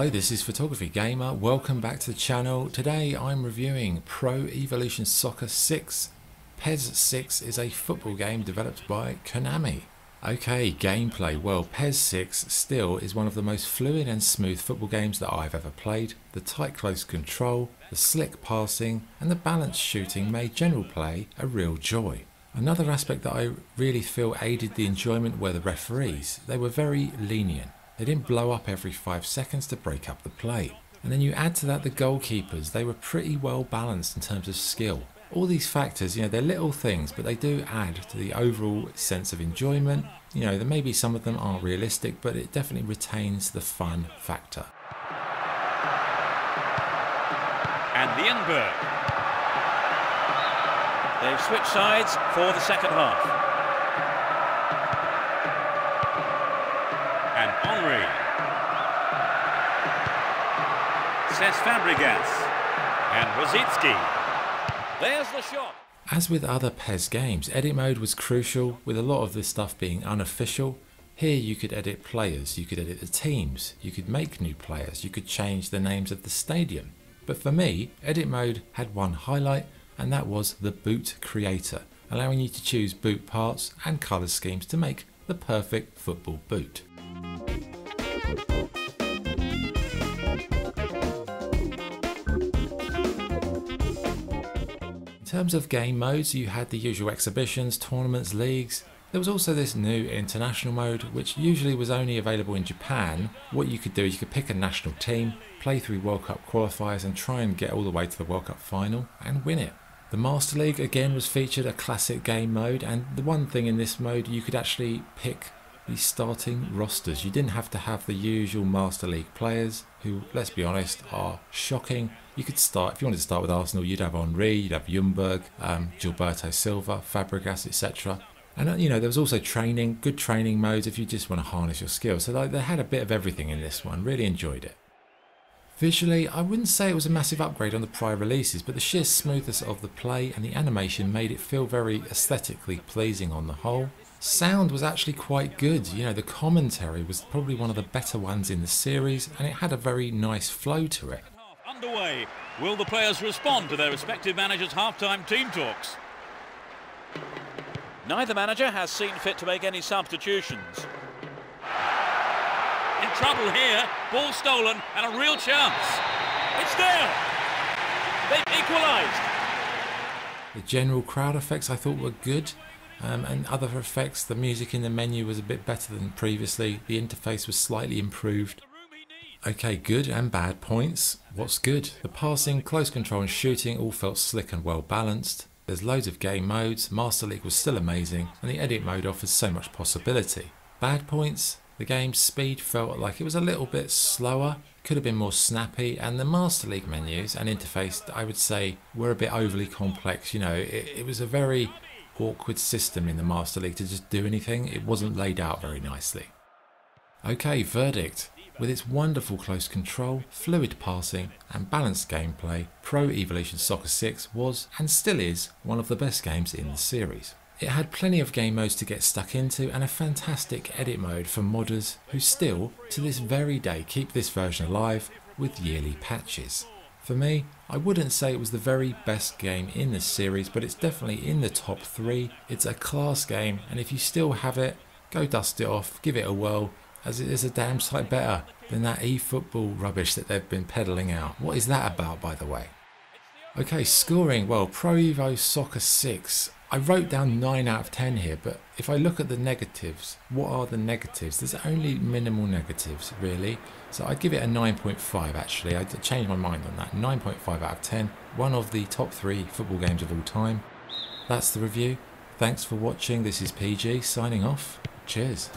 Hello, this is Photography Gamer. Welcome back to the channel. Today I'm reviewing Pro Evolution Soccer 6. PES 6 is a football game developed by Konami. Okay, gameplay. Well, PES 6 still is one of the most fluid and smooth football games that I've ever played. The tight close control, the slick passing, and the balanced shooting made general play a real joy. Another aspect that I really feel aided the enjoyment were the referees. They were very lenient. They didn't blow up every five seconds to break up the play. And then you add to that the goalkeepers, they were pretty well balanced in terms of skill. All these factors, you know, they're little things, but they do add to the overall sense of enjoyment. You know, there may be some of them aren't realistic, but it definitely retains the fun factor. And the. They've switched sides for the second half. And Henry. Cesc Fabregas and. There's the shot. As with other PES games, edit mode was crucial, with a lot of this stuff being unofficial. Here you could edit players, you could edit the teams, you could make new players, you could change the names of the stadium. But for me, edit mode had one highlight, and that was the boot creator, allowing you to choose boot parts and colour schemes to make the perfect football boot. In terms of game modes, you had the usual exhibitions, tournaments, leagues. There was also this new international mode, which usually was only available in Japan. What you could do is you could pick a national team, play through World Cup qualifiers, and try and get all the way to the World Cup final and win it. The Master League again was featured a classic game mode, and the one thing in this mode you could actually pick starting rosters. You didn't have to have the usual Master League players, who, let's be honest, are shocking. You could start, if you wanted to start with Arsenal, you'd have Henry, you'd have Ljungberg, um, Gilberto Silva, Fabregas, etc. And uh, you know, there was also training, good training modes if you just want to harness your skills. So like, they had a bit of everything in this one, really enjoyed it. Visually, I wouldn't say it was a massive upgrade on the prior releases, but the sheer smoothness of the play and the animation made it feel very aesthetically pleasing on the whole. Sound was actually quite good, you know, the commentary was probably one of the better ones in the series and it had a very nice flow to it. Underway. Will the players respond to their respective managers' half-time team talks? Neither manager has seen fit to make any substitutions. In trouble here, ball stolen and a real chance. It's there. They've equalised. The general crowd effects I thought were good. Um, and other effects, the music in the menu was a bit better than previously. The interface was slightly improved. Okay, good and bad points. What's good? The passing, close control and shooting all felt slick and well balanced. There's loads of game modes, Master League was still amazing, and the edit mode offers so much possibility. Bad points? The game's speed felt like it was a little bit slower, could have been more snappy, and the Master League menus and interface, I would say, were a bit overly complex. You know, it, it was a very awkward system in the Master League to just do anything. It wasn't laid out very nicely. Okay, verdict. With its wonderful close control, fluid passing, and balanced gameplay, Pro Evolution Soccer 6 was, and still is, one of the best games in the series. It had plenty of game modes to get stuck into and a fantastic edit mode for modders who still, to this very day, keep this version alive with yearly patches. For me, I wouldn't say it was the very best game in this series, but it's definitely in the top three. It's a class game, and if you still have it, go dust it off, give it a whirl, as it is a damn sight better than that eFootball rubbish that they've been peddling out. What is that about, by the way? Okay, scoring. Well, Pro Evo Soccer 6 I wrote down 9 out of 10 here, but if I look at the negatives, what are the negatives? There's only minimal negatives, really. So I'd give it a 9.5 actually. I changed my mind on that. 9.5 out of 10. One of the top three football games of all time. That's the review. Thanks for watching. This is PG signing off. Cheers.